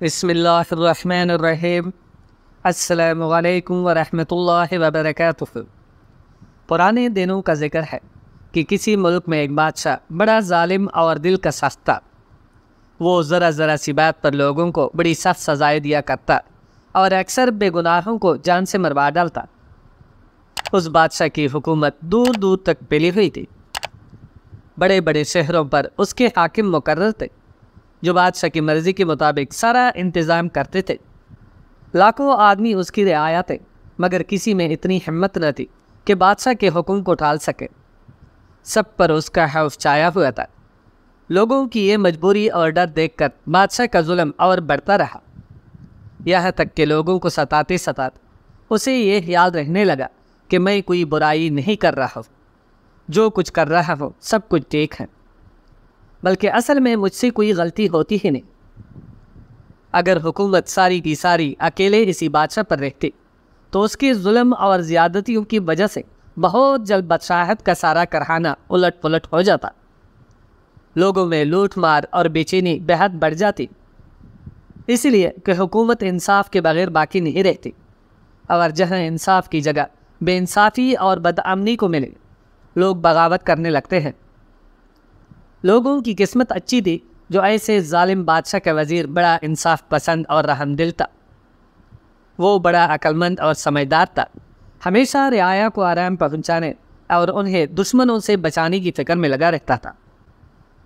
बसमीम असलकम वरहमतुल्लाहि वबरकातुहू। पुराने दिनों का ज़िक्र है कि किसी मुल्क में एक बादशाह बड़ा ालिम और दिल का सस्ता वो ज़रा ज़रा सी बात पर लोगों को बड़ी सख्त सजाएँ दिया करता और अक्सर बेगुनाहों को जान से मरवा डालता। उस बादशाह की हुकूमत दूर दूर तक फैली हुई थी। बड़े बड़े शहरों पर उसके हाकिम मुकर थे। जो बादशाह की मर्ज़ी के मुताबिक सारा इंतज़ाम करते थे। लाखों आदमी उसकी रियाया थे मगर किसी में इतनी हिम्मत न थी कि बादशाह के हुक्म को टाल सके। सब पर उसका खौफ छाया हुआ था। लोगों की ये मजबूरी और डर देखकर बादशाह का जुल्म और बढ़ता रहा। यहाँ तक कि लोगों को सताते सताते उसे ये ख्याल रहने लगा कि मैं कोई बुराई नहीं कर रहा हूँ। जो कुछ कर रहा हूँ, सब कुछ ठीक है। बल्कि असल में मुझसे कोई गलती होती ही नहीं। अगर हुकूमत सारी की सारी अकेले इसी बादशाह पर रहती तो उसके जुल्म और ज़्यादतियों की वजह से बहुत जल्द बादशाहत का सारा करहाना उलट पुलट हो जाता। लोगों में लूट मार और बेचैनी बेहद बढ़ जाती। इसलिए कि हुकूमत इंसाफ के बगैर बाकी नहीं रहती, और जहाँ इंसाफ की जगह बेइंसाफ़ी और बदअमनी को मिले, लोग बगावत करने लगते हैं। लोगों की किस्मत अच्छी थी, जो ऐसे ालिम बादशाह का वज़ीर बड़ा इंसाफ पसंद और रहम दिल था। वो बड़ा अक्लमंद और समझदार था। हमेशा रियाया को आराम पहुँचाने और उन्हें दुश्मनों से बचाने की फ़िक्र में लगा रहता था।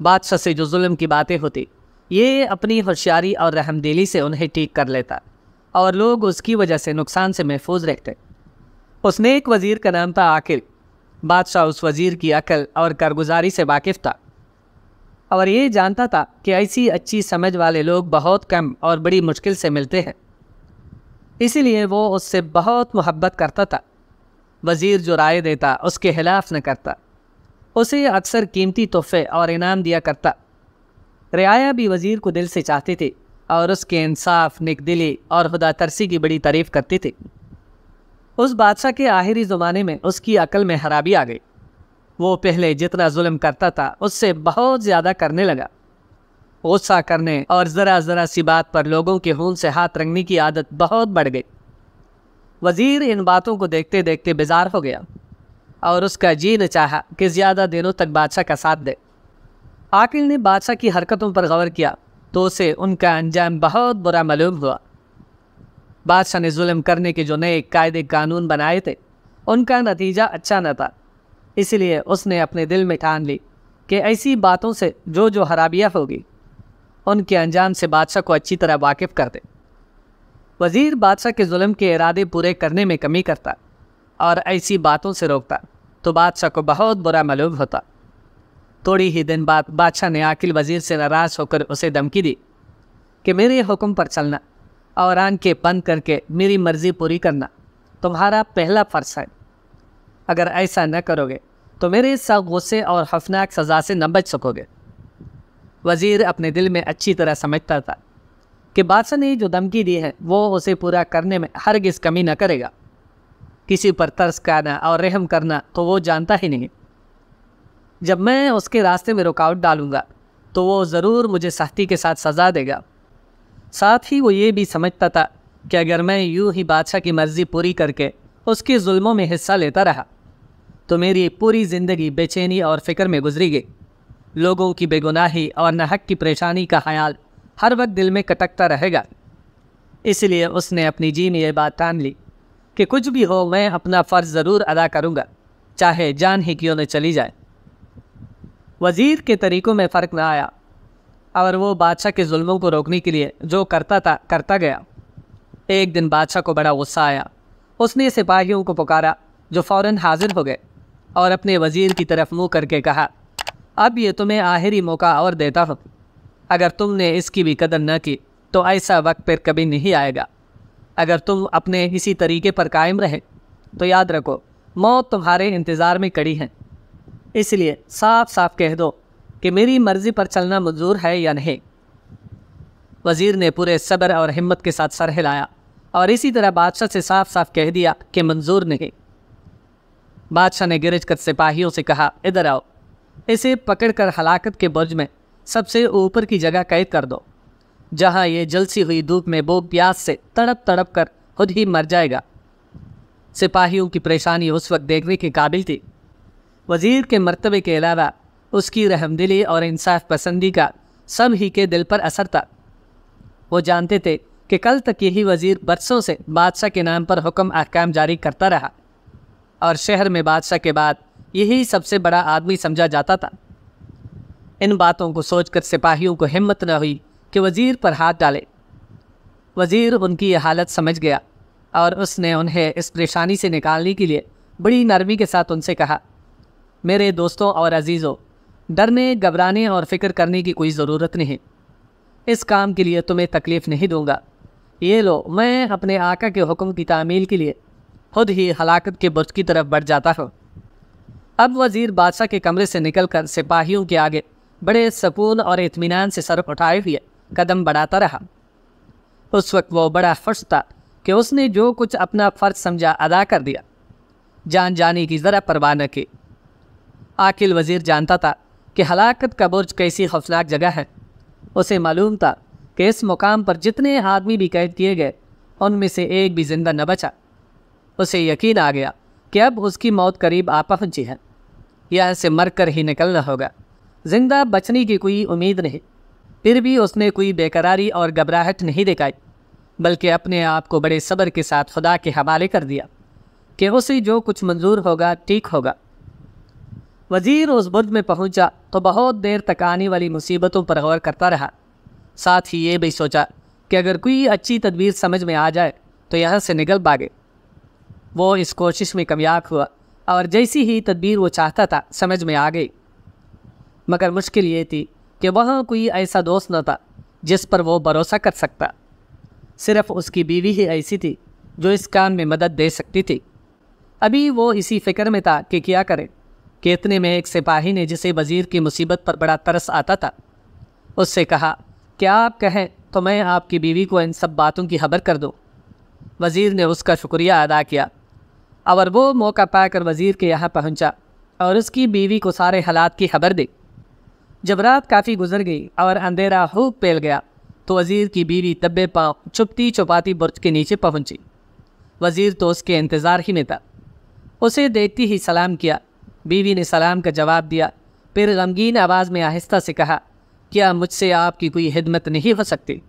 बादशाह से जो जुल्म की बातें होती, ये अपनी होशियारी और रहमदिली से उन्हें ठीक कर लेता और लोग उसकी वजह से नुकसान से महफूज रहते। उसने एक वज़ीर का नाम था आकिल। बादशाह उस वज़ीर की अकल और कारगुजारी से वाकिफ़ था। और ये जानता था कि ऐसी अच्छी समझ वाले लोग बहुत कम और बड़ी मुश्किल से मिलते हैं। इसीलिए वो उससे बहुत मोहब्बत करता था। वज़ीर जो राय देता, उसके खिलाफ न करता। उसे अक्सर कीमती तोहफे और इनाम दिया करता। रियाया भी वज़ीर को दिल से चाहती थी और उसके इंसाफ, निकदिली और खुदा तरसी की बड़ी तारीफ़ करती थी। उस बादशाह के आखिरी ज़माने में उसकी अकल में खराबी आ गई। वो पहले जितना जुल्म करता था, उससे बहुत ज़्यादा करने लगा। गुस्सा करने और ज़रा ज़रा सी बात पर लोगों के खून से हाथ रंगने की आदत बहुत बढ़ गई। वज़ीर इन बातों को देखते देखते बेजार हो गया और उसका जी ने चाहा कि ज़्यादा दिनों तक बादशाह का साथ दे। आकिल ने बादशाह की हरकतों पर गौर किया तो उसे उनका अंजाम बहुत बुरा मालूम हुआ। बादशाह ने जुल्म करने के जो नए कायदे कानून बनाए थे, उनका नतीजा अच्छा न था। इसलिए उसने अपने दिल में ठान ली कि ऐसी बातों से जो जो हराबिया होगी, उनके अंजाम से बादशाह को अच्छी तरह वाकिफ़ कर दे। वज़ीर बादशाह के जुल्म के इरादे पूरे करने में कमी करता और ऐसी बातों से रोकता तो बादशाह को बहुत बुरा मालूम होता। थोड़ी ही दिन बाद बादशाह ने आकिल वज़ीर से नाराज़ होकर उसे धमकी दी कि मेरे हुक्म पर चलना और आँखें बंद करके मेरी मर्ज़ी पूरी करना तुम्हारा पहला फ़र्ज़ है। अगर ऐसा न करोगे तो मेरे सब गुस्से और खफनाक सज़ा से न बच सकोगे। वज़ीर अपने दिल में अच्छी तरह समझता था कि बादशाह ने जो धमकी दी है, वो उसे पूरा करने में हरगिज़ कमी न करेगा। किसी पर तर्स करना और रहम करना तो वो जानता ही नहीं। जब मैं उसके रास्ते में रुकावट डालूँगा तो वो ज़रूर मुझे सख्ती के साथ सज़ा देगा। साथ ही वो ये भी समझता था कि अगर मैं यूँ ही बादशाह की मर्ज़ी पूरी करके उसके जुल्मों में हिस्सा लेता रहा तो मेरी पूरी ज़िंदगी बेचैनी और फ़िक्र में गुजरी गई। लोगों की बेगुनाही और नहक की परेशानी का ख्याल हर वक्त दिल में कटकता रहेगा। इसलिए उसने अपनी जी में यह बात ठान ली कि कुछ भी हो, मैं अपना फ़र्ज़ ज़रूर अदा करूँगा, चाहे जान ही क्यों न चली जाए। वज़ीर के तरीक़ों में फ़र्क न आया और वो बादशाह के जुल्मों को रोकने के लिए जो करता था, करता गया। एक दिन बादशाह को बड़ा गुस्सा आया। उसने सिपाहियों को पुकारा, जो फ़ौर हाजिर हो गए। और अपने वज़ीर की तरफ़ मुँह करके कहा, अब ये तुम्हें आखिरी मौका और देता हूँ। अगर तुमने इसकी भी कदर न की तो ऐसा वक्त फिर कभी नहीं आएगा। अगर तुम अपने इसी तरीके पर कायम रहे तो याद रखो, मौत तुम्हारे इंतज़ार में कड़ी है। इसलिए साफ़ साफ़ कह दो कि मेरी मर्ज़ी पर चलना मंजूर है या नहीं। वज़ीर ने पूरे सब्र और हिम्मत के साथ सर हिलाया और इसी तरह बादशाह से साफ़ साफ़ कह दिया कि मंजूर नहीं। बादशाह ने गिरज कर सिपाहियों से कहा, इधर आओ। इसे पकड़कर हलाकत के बुर्ज में सबसे ऊपर की जगह कैद कर दो। जहाँ ये जलसी हुई धूप में वो प्यास से तड़प तड़प कर खुद ही मर जाएगा। सिपाहियों की परेशानी उस वक्त देखने के काबिल थी। वज़ीर के मरतबे के अलावा उसकी रहमदिली और इंसाफ पसंदी का सब ही के दिल पर असर था। वो जानते थे कि कल तक यही वज़ीर बरसों से बादशाह के नाम पर हुक्म अहकाम जारी करता रहा। और शहर में बादशाह के बाद यही सबसे बड़ा आदमी समझा जाता था। इन बातों को सोचकर सिपाहियों को हिम्मत न हुई कि वज़ीर पर हाथ डाले। वज़ीर उनकी यह हालत समझ गया और उसने उन्हें इस परेशानी से निकालने के लिए बड़ी नरमी के साथ उनसे कहा, मेरे दोस्तों और अजीज़ों, डरने, घबराने और फ़िक्र करने की कोई ज़रूरत नहीं। इस काम के लिए तुम्हें तकलीफ़ नहीं दूँगा। ये लो, मैं अपने आका के हुक्म की तामील के लिए खुद ही हलाकत के बुर्ज की तरफ़ बढ़ जाता हूँ। अब वज़ीर बादशाह के कमरे से निकलकर सिपाहियों के आगे बड़े सकून और इतमान से सर उठाए हुए कदम बढ़ाता रहा। उस वक्त वो बड़ा खुश था कि उसने जो कुछ अपना फ़र्ज़ समझा अदा कर दिया। जान जाने की ज़रा परवाह न की। आखिल वज़ीर जानता था कि हलाकत का बुर्ज कैसी खौफनाक जगह है। उसे मालूम था कि इस मुकाम पर जितने आदमी भी कैद किए गए, उनमें से एक भी ज़िंदा न बचा। उसे यकीन आ गया कि अब उसकी मौत करीब आ पहुँची है। यह से मर कर ही निकलना होगा। ज़िंदा बचने की कोई उम्मीद नहीं। फिर भी उसने कोई बेकरारी और घबराहट नहीं दिखाई, बल्कि अपने आप को बड़े सब्र के साथ खुदा के हवाले कर दिया कि उसे जो कुछ मंजूर होगा, ठीक होगा। वज़ीर उस बुर्ज में पहुँचा तो बहुत देर तक आने वाली मुसीबतों पर गौर करता रहा। साथ ही ये भी सोचा कि अगर कोई अच्छी तदबीर समझ में आ जाए तो यहाँ से निकल भागे। वो इस कोशिश में कामयाब हुआ और जैसी ही तदबीर वो चाहता था, समझ में आ गई। मगर मुश्किल ये थी कि वहाँ कोई ऐसा दोस्त न था, जिस पर वो भरोसा कर सकता। सिर्फ़ उसकी बीवी ही ऐसी थी, जो इस काम में मदद दे सकती थी। अभी वो इसी फ़िक्र में था कि क्या करें, कि इतने में एक सिपाही ने जिसे वज़ीर की मुसीबत पर बड़ा तरस आता था, उससे कहा, क्या आप कहें तो मैं आपकी बीवी को इन सब बातों की खबर कर दूँ? वज़ीर ने उसका शुक्रिया अदा किया। और वो मौका पाकर वज़ीर के यहाँ पहुँचा और उसकी बीवी को सारे हालात की खबर दी। जब रात काफ़ी गुजर गई और अंधेरा खूब पेल गया तो वज़ीर की बीवी दब्बे पाँव चुपती चुपाती बुर्ज के नीचे पहुँची। वज़ीर तो उसके इंतज़ार ही में था। उसे देखती ही सलाम किया। बीवी ने सलाम का जवाब दिया। फिर गमगीन आवाज़ में आहिस्ता से कहा, क्या मुझसे आपकी कोई हिदमत नहीं हो सकती?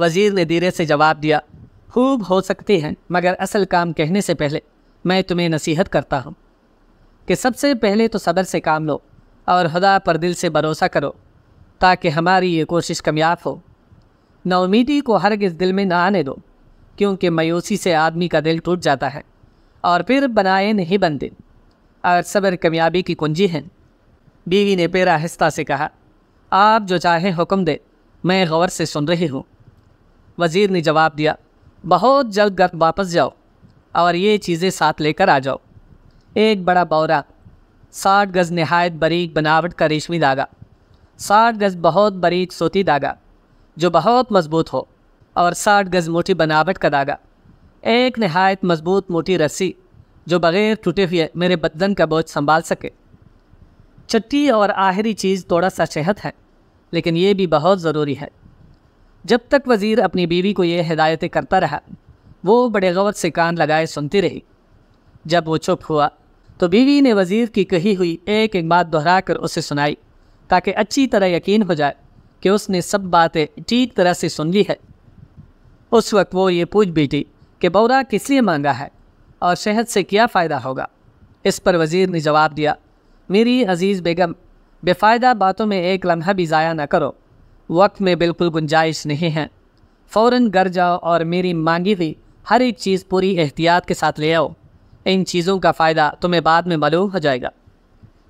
वज़ीर ने धीरे से जवाब दिया खूब हो सकती हैं, मगर असल काम कहने से पहले मैं तुम्हें नसीहत करता हूँ कि सबसे पहले तो सब्र से काम लो और खुदा पर दिल से भरोसा करो ताकि हमारी ये कोशिश कामयाब हो। नाउमीदी को हर किस दिल में ना आने दो, क्योंकि मायूसी से आदमी का दिल टूट जाता है और फिर बनाए नहीं बनते और सब्र कामयाबी की कुंजी है। बीवी ने पेरा आहिस्ता से कहा, आप जो चाहें हुक्म दे, मैं गौर से सुन रही हूँ। वज़ीर ने जवाब दिया बहुत जल्द घर वापस जाओ और ये चीज़ें साथ लेकर आ जाओ। एक बड़ा बौरा, साठ गज़ नहायत बरीक बनावट का रेशमी धागा, साठ गज़ बहुत बरीक सोती धागा, जो बहुत मज़बूत हो, और साठ गज़ मोटी बनावट का धागा। एक नहायत मज़बूत मोटी रस्सी, जो बग़ैर टूटे हुए मेरे बदन का बोझ संभाल सके। छठी और आखिरी चीज़ थोड़ा सा शहद है, लेकिन ये भी बहुत ज़रूरी है। जब तक वज़ीर अपनी बीवी को ये हिदायतें करता रहा, वो बड़े गौर से कान लगाए सुनती रही। जब वो चुप हुआ तो बीवी ने वज़ीर की कही हुई एक एक बात दोहरा कर उसे सुनाई, ताकि अच्छी तरह यकीन हो जाए कि उसने सब बातें ठीक तरह से सुन ली है। उस वक्त वो ये पूछ बैठी कि बौरा किस लिए मांगा है और शहद से क्या फ़ायदा होगा? इस पर वज़ीर ने जवाब दिया, मेरी अज़ीज़ बेगम, बेफ़ायदा बातों में एक लम्हा भी ज़ाया न करो। वक्त में बिल्कुल गुंजाइश नहीं है। फ़ौर घर जाओ और मेरी मांगी हुई हर एक चीज़ पूरी एहतियात के साथ ले आओ। इन चीज़ों का फ़ायदा तुम्हें बाद में मालूम हो जाएगा।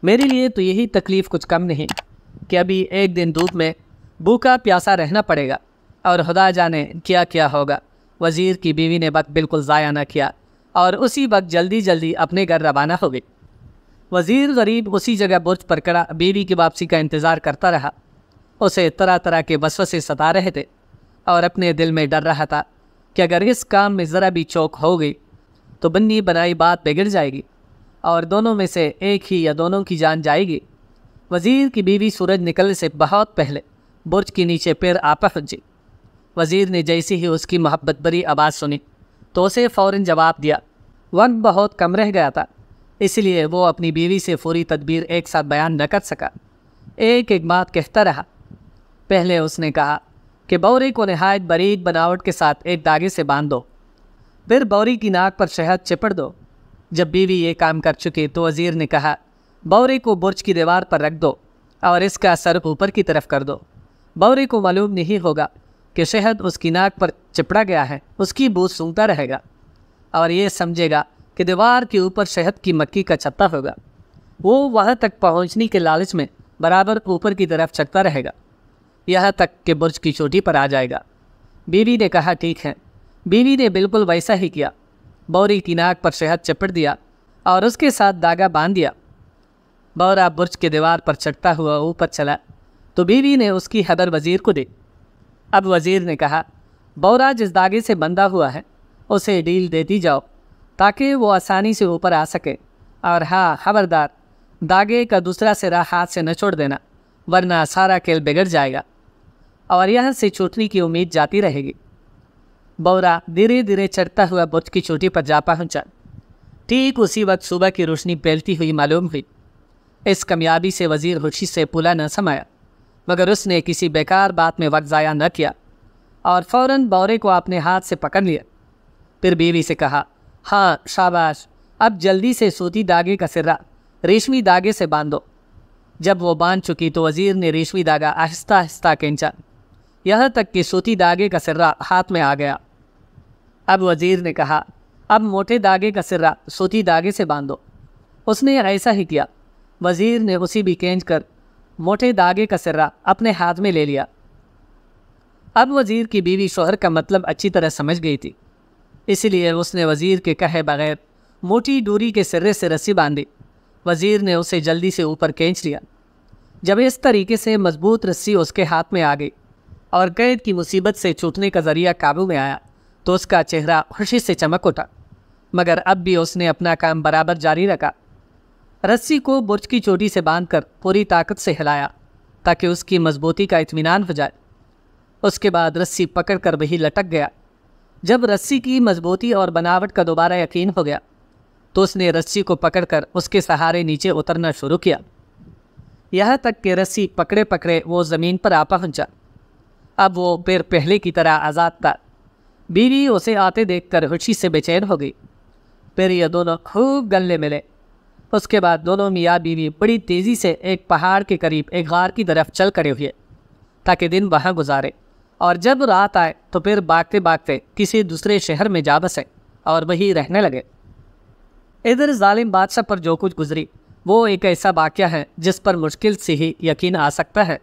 मेरे लिए तो यही तकलीफ़ कुछ कम नहीं कि अभी एक दिन धूप में भूखा प्यासा रहना पड़ेगा और खुदा जाने क्या क्या होगा। वज़ीर की बीवी ने वक्त बिल्कुल ज़ाया ना किया और उसी वक्त जल्दी जल्दी अपने घर रवाना हो गई। वज़ीर गरीब उसी जगह बुर्ज पर कड़ा बीवी की वापसी का इंतज़ार करता रहा। उसे तरह तरह के वसवसे सता रहे थे और अपने दिल में डर रहा था कि अगर इस काम में ज़रा भी चौक हो गई तो बन्नी बनाई बात बिगड़ जाएगी और दोनों में से एक ही या दोनों की जान जाएगी। वज़ीर की बीवी सूरज निकलने से बहुत पहले बुर्ज के नीचे पैर आ पहुँची। वज़ीर ने जैसे ही उसकी मोहब्बत भरी आवाज़ सुनी तो उसे फ़ौर जवाब दिया वक्त बहुत कम रह गया था, इसलिए वो अपनी बीवी से पूरी तदबीर एक साथ बयान न कर सका। एक एक बात कहता रहा पहले उसने कहा कि बौरी को नहायत बरीक बनावट के साथ एक दागे से बाँध। दो फिर बौरी की नाक पर शहद चिपड़ दो। जब बीवी ये काम कर चुकी तो वज़ीर ने कहा, बौरी को बुर्ज की दीवार पर रख दो और इसका सर ऊपर की तरफ़ कर दो। बौरी को मालूम नहीं होगा कि शहद उसकी नाक पर चिपड़ा गया है, उसकी बूझ सूंघता रहेगा और ये समझेगा कि दीवार के ऊपर शहद की मक्की का छत्ता होगा। वो वहाँ तक पहुँचने के लालच में बराबर ऊपर की तरफ़ चकता रहेगा। यहाँ तक कि बुर्ज की चोटी पर आ जाएगा। बीवी ने कहा, ठीक है। बीवी ने बिल्कुल वैसा ही किया। बौरी की नाक पर शहद चपट दिया और उसके साथ दागा बाँध दिया। बौरा बुर्ज के दीवार पर चढ़ता हुआ ऊपर चला तो बीवी ने उसकी हदर वज़ीर को दी। अब वज़ीर ने कहा, बौरा जिस दागे से बंधा हुआ है, उसे डील देती जाओ, ताकि वो आसानी से ऊपर आ सके। और हाँ खबरदार, दागे का दूसरा सिरा हाथ से न छोड़ देना, वरना सारा खेल बिगड़ जाएगा। और यहाँ से चोटनी की उम्मीद जाती रहेगी। बौरा धीरे धीरे चढ़ता हुआ बुद्ध की चोटी पर जा पहुँचा। ठीक उसी वक्त सुबह की रोशनी फैलती हुई मालूम हुई। इस कामयाबी से वज़ीर खुशी से पुला न समाया, मगर उसने किसी बेकार बात में वक्त ज़ाया न किया और फ़ौर बौरे को अपने हाथ से पकड़ लिया। फिर बीवी से कहा हाँ शाबाश, अब जल्दी से सूती दागे का सिर्रा रेशमी दागे से बांधो। जब वो बाँध चुकी तो वज़ीर ने रेशमी दागा आहिस्ता आहिस्ता खींचा यहाँ तक कि सूती दागे का सिर्रा हाथ में आ गया। अब वज़ीर ने कहा, अब मोटे दागे का सिर्रा सूती दागे से बांधो। उसने ऐसा ही किया। वज़ीर ने उसी भी केंच कर मोटे दागे का सिर्रा अपने हाथ में ले लिया। अब वज़ीर की बीवी शोहर का मतलब अच्छी तरह समझ गई थी। इसलिए उसने वज़ीर के कहे बगैर मोटी दूरी के सिर्रे से रस्सी बांधी। वज़ीर ने उसे जल्दी से ऊपर खींच लिया। जब इस तरीके से मज़बूत रस्सी उसके हाथ में आ गई और कैद की मुसीबत से छूटने का ज़रिया काबू में आया तो उसका चेहरा खुशी से चमक उठा। मगर अब भी उसने अपना काम बराबर जारी रखा। रस्सी को बुर्ज की चोटी से बांधकर पूरी ताकत से हिलाया, ताकि उसकी मजबूती का इत्मीनान हो जाए। उसके बाद रस्सी पकड़कर वही लटक गया। जब रस्सी की मजबूती और बनावट का दोबारा यकीन हो गया तो उसने रस्सी को पकड़कर उसके सहारे नीचे उतरना शुरू किया। यहाँ तक कि रस्सी पकड़े पकड़े वो ज़मीन पर आ पहुँचा। अब वो फिर पहले की तरह आज़ाद था। बीवी उसे आते देखकर खुशी से बेचैन हो गई। फिर ये दोनों खूब गले मिले। उसके बाद दोनों मियाँ बीवी बड़ी तेज़ी से एक पहाड़ के करीब एक गार की तरफ़ चल करे हुए, ताकि दिन वहाँ गुजारे। और जब रात आए तो फिर भागते भागते किसी दूसरे शहर में जा बसे और वहीं रहने लगे। इधर जालिम बादशाह पर जो कुछ गुजरी, वो एक ऐसा वाक़ है जिस पर मुश्किल से ही यकीन आ सकता है।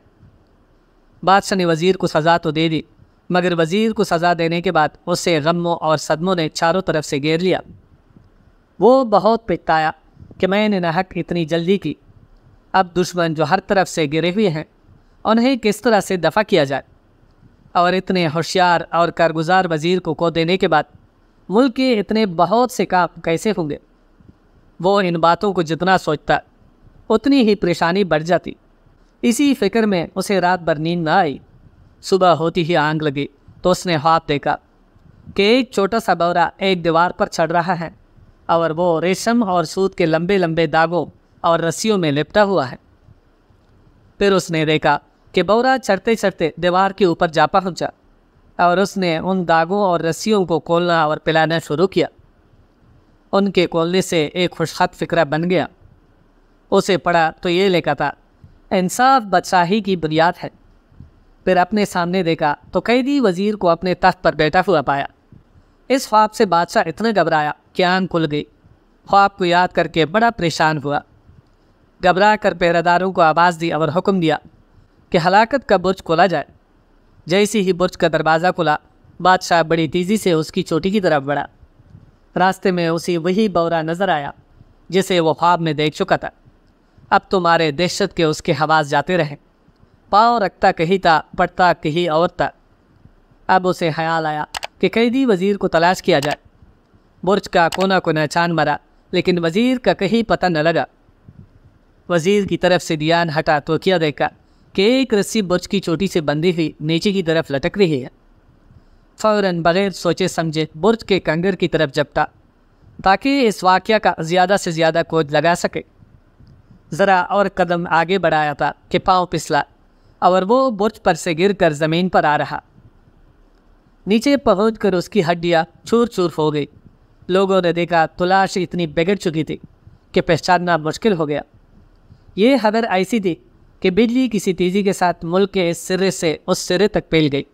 बादशाह ने वज़ीर को सज़ा तो दे दी, मगर वज़ीर को सज़ा देने के बाद उसे गमों और सदमों ने चारों तरफ़ से घेर लिया। वो बहुत पिताया कि मैंने नहक इतनी जल्दी की। अब दुश्मन जो हर तरफ़ से गिरे हुए हैं, उन्हें किस तरह से दफ़ा किया जाए? और इतने होशियार और कारगुजार वज़ीर को को देने के बाद मुल्क के इतने बहुत से काम कैसे होंगे? वो इन बातों को जितना सोचता, उतनी ही परेशानी बढ़ जाती। इसी फ़िक्र में उसे रात भर नींद न आई। सुबह होती ही आंग लगी तो उसने हाथ देखा कि एक छोटा सा बौरा एक दीवार पर चढ़ रहा है और वो रेशम और सूत के लंबे लंबे दागों और रस्सियों में लिपटा हुआ है। फिर उसने देखा कि बौरा चढ़ते चढ़ते दीवार के ऊपर जा पहुँचा और उसने उन दागों और रस्सियों को खोलना और पिलाना शुरू किया। उनके खोलने से एक खुशखत फिक्रा बन गया। उसे पढ़ा तो ये लिखा था इंसाफ बादशाही की बुनियाद है। फिर अपने सामने देखा तो कैदी वज़ीर को अपने तख्त पर बैठा हुआ पाया। इस ख्वाब से बादशाह इतना घबराया कि आन खुल गई। ख्वाब को याद करके बड़ा परेशान हुआ। घबरा कर पहरेदारों को आवाज़ दी और हुक्म दिया कि हलाकत का बुर्ज खोला जाए। जैसे ही बुर्ज का दरवाज़ा खुला, बादशाह बड़ी तेज़ी से उसकी चोटी की तरफ़ बढ़ा। रास्ते में उसे वही बौरा नज़र आया, जिसे वो ख्वाब में देख चुका था। अब तुम्हारे दहशत के उसके हवास जाते रहे। पाँव रखता कहीं था पड़ता कहीं और था अब उसे ख्याल आया कि कैदी वज़ीर को तलाश किया जाए। बुर्ज का कोना कोना छान मरा, लेकिन वज़ीर का कहीं पता न लगा। वज़ीर की तरफ़ से दियान हटा तो क्या देखा कि एक रस्सी बुर्ज की चोटी से बंधी हुई नीचे की तरफ़ लटक रही है। फ़ौरन बगैर सोचे समझे बुर्ज के कंगर की तरफ़ जपटा, ताकि इस वाक़ का ज़्यादा से ज़्यादा खोज लगा सके। ज़रा और कदम आगे बढ़ाया था कि पाँव पिसला और वो बुर्ज पर से गिर कर ज़मीन पर आ रहा। नीचे पहुँच कर उसकी हड्डियाँ चूर चूर हो गई। लोगों ने देखा तलाश इतनी बिगड़ चुकी थी कि पहचानना मुश्किल हो गया। ये खबर ऐसी थी कि बिजली किसी तेज़ी के साथ मुल्क के इस सिरे से उस सिरे तक फैल गई।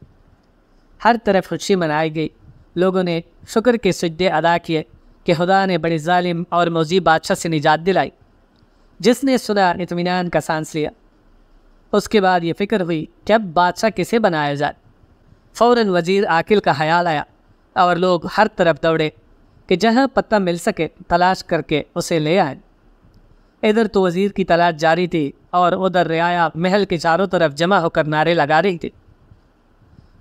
हर तरफ़ खुशी मनाई गई। लोगों ने शुक्र के सज्जे अदा किए कि खुदा ने बड़े ालिम और मौजी बादशाह से निजात दिलाई। जिसने सुना इतमान का सांस लिया। उसके बाद ये फ़िक्र हुई कि अब बादशाह किसे बनाया जाए? फ़ौर वज़ीर आकिल का ख्याल आया और लोग हर तरफ़ दौड़े कि जहाँ पत्ता मिल सके तलाश करके उसे ले आए। इधर तो वज़ीर की तलाश जारी थी और उधर रियाया महल के चारों तरफ़ जमा होकर नारे लगा रही थी।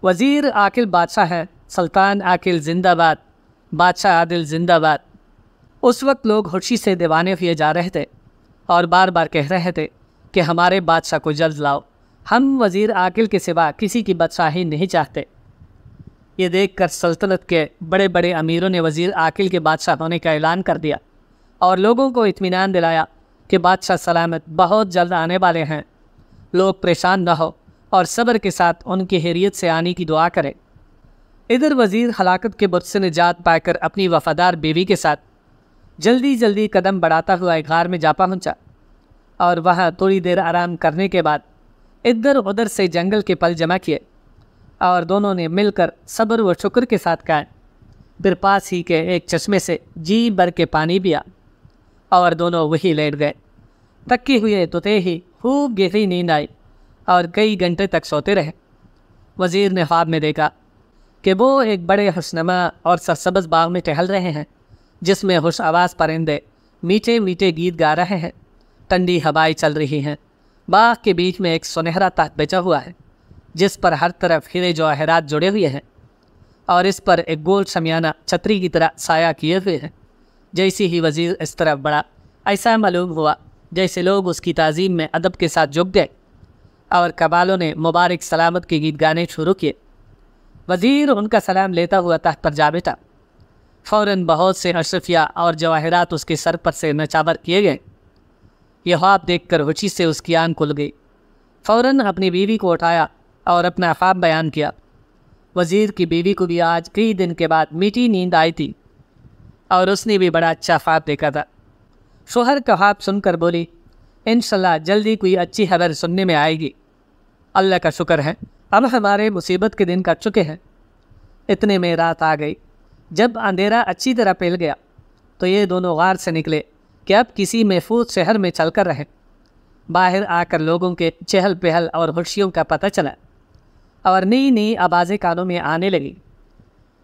वज़ीर आकिल बादशाह है, सुल्तान आकिल जिंदाबाद, बादशाह आदिल जिंदाबाद। उस वक्त लोग खुशी से दीवाने हुए जा रहे थे। और बार बार कह रहे थे कि हमारे बादशाह को जल्द लाओ। हम वज़ीर आकिल के सिवा किसी की बादशाही नहीं चाहते। ये देखकर सल्तनत के बड़े बड़े अमीरों ने वज़ीर आकिल के बादशाह होने का ऐलान कर दिया और लोगों को इत्मीनान दिलाया कि बादशाह सलामत बहुत जल्द आने वाले हैं। लोग परेशान न हो और सब्र के साथ उनकी हैरियत से आने की दुआ करें। इधर वज़ीर हलाकत के बुत से निजात पाकर अपनी वफ़ादार बीवी के साथ जल्दी जल्दी कदम बढ़ाता हुआ एक गार में जा पहुँचा और वहाँ थोड़ी देर आराम करने के बाद इधर उधर से जंगल के पल जमा किए और दोनों ने मिलकर सब्र व शुक्र के साथ कहा, फिर पास ही के एक चश्मे से जी भर के पानी पिया। और दोनों वही लेट गए। तक्के हुए तुते ही खूब गहरी नींद आई और कई घंटे तक सोते रहे। वज़ीर ने ख्वाब में देखा कि वो एक बड़े हसनमा और सरसब्ज बाग में टहल रहे हैं। जिसमें खुश आवाज़ परिंदे मीठे मीठे गीत गा रहे हैं। ठंडी हवाएँ चल रही हैं। बाग के बीच में एक सुनहरा तख्त बेचा हुआ है, जिस पर हर तरफ़ हीरे जवाहरात जुड़े हुए हैं और इस पर एक गोल शमियाना छतरी की तरह साया किए हुए हैं। जैसे ही वज़ीर इस तरफ़ बढ़ा, ऐसा मालूम हुआ जैसे लोग उसकी तज़ीम में अदब के साथ झुक गए और कबालों ने मुबारक सलामत के गीत गाने शुरू किए। वज़ीर उनका सलाम लेता हुआ तख्त पर जा बैठा। फ़ौर बहुत से अशरफिया और जवाहरात उसके सर पर से नचावर किए गए। यह ख्वाब देख कर रुचि से उसकी आन खुल गई। फ़ौर अपनी बीवी को उठाया और अपना ख्वाब बयान किया। वज़ीर की बीवी को भी आज कई दिन के बाद मीठी नींद आई थी और उसने भी बड़ा अच्छा ख्वाब देखा था। शोहर का ख्वाब सुनकर बोली इन जल्दी कोई अच्छी खबर सुनने में आएगी। अल्लाह का शुक्र है अब हमारे मुसीबत के दिन कट चुके हैं। इतने में रात आ गई। जब अंधेरा अच्छी तरह फैल गया तो ये दोनों गार से निकले कि अब किसी महफूज शहर में चल कर रहे। बाहर आकर लोगों के चहल पहल और खुशियों का पता चला और नई नई आवाज़ें कानों में आने लगी।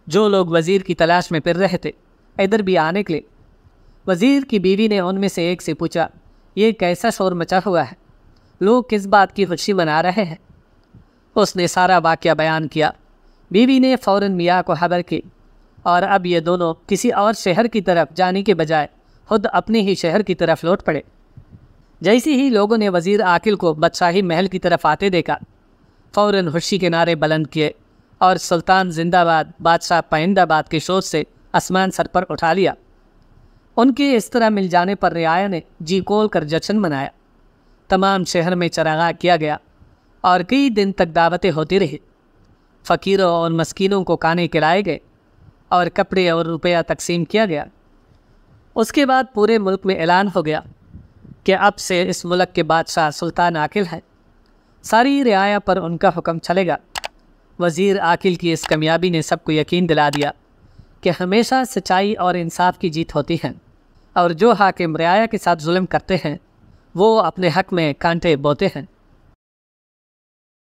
जो लोग वज़ीर की तलाश में फिर रहे थे, इधर भी आने के लिए। वज़ीर की बीवी ने उनमें से एक से पूछा, ये कैसा शोर मचा हुआ है? लोग किस बात की खुशी मना रहे हैं? उसने सारा वाक्य बयान किया। बीवी ने फ़ौर मियाँ को खबर की और अब ये दोनों किसी और शहर की तरफ़ जाने के बजाय खुद अपने ही शहर की तरफ़ लौट पड़े। जैसे ही लोगों ने वज़ीर आकिल को बदशाही महल की तरफ़ आते देखा फ़ौर खुशी के नारे बुलंद किए और सुल्तान जिंदाबाद, बादशाह पाइंदाबाद के शोर से आसमान सर पर उठा लिया। उनके इस तरह मिल जाने पर रियाया ने जी कोल कर जश्न मनाया। तमाम शहर में चरागा किया गया और कई दिन तक दावतें होती रही। फ़कीरों और मस्किनों को काने खिलाए गए। और कपड़े और रुपया तकसीम किया गया। उसके बाद पूरे मुल्क में ऐलान हो गया कि अब से इस मुल्क के बादशाह सुल्तान आकिल है। सारी रियाया पर उनका हुक्म चलेगा। वज़ीर आकिल की इस कामयाबी ने सबको यकीन दिला दिया कि हमेशा सच्चाई और इंसाफ की जीत होती है और जो हाकिम रियाया के साथ जुल्म करते हैं, वो अपने हक में कांटे बोते हैं।